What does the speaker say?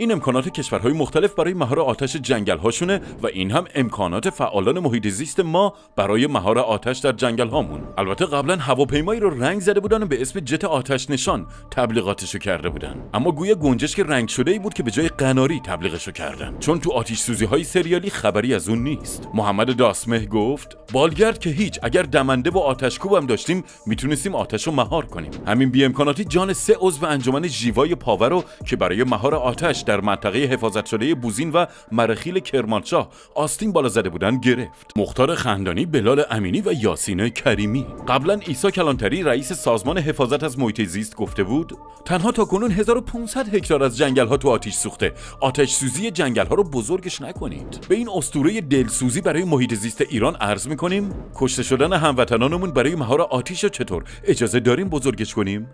این امکانات کشورهای مختلف برای مهار آتش جنگل هاشونه و این هم امکانات فعالان محیط زیست ما برای مهار آتش در جنگل هامون البته قبلا هواپیمایی رو رنگ زده بودن و به اسم جت آتش نشان تبلیغاتشو کرده بودن. اما گویا گنجشک رنگ شده ای بود که به جای قناری تبلیغشو کردن. چون تو آتش سوزی های سریالی خبری از اون نیست. محمد داسمه گفت بالگرد که هیچ اگر دمنده و آتش کوبم داشتیم می‌تونستیم آتش رو مهار کنیم. همین بی امکاناتی جان سه عضو انجمن ژیوای پاور رو که برای مهار آتش در منطقه حفاظت شده بوزین و مرخیل کرمانشاه آستین بالا زده بودن گرفت. مختار خندانی بلال امینی و یاسین کریمی. قبلا عیسی کلانتری رئیس سازمان حفاظت از محیط زیست گفته بود تنها تا کنون 1500 هکتار از جنگل ها تو آتش سوخته. آتش سوزی جنگل ها رو بزرگش نکنید. به این اسطوره دلسوزی برای محیط زیست ایران عرض می‌کنیم. کشته شدن هموطنانمون برای مهار آتیش چطور؟ اجازه داریم بزرگش کنیم؟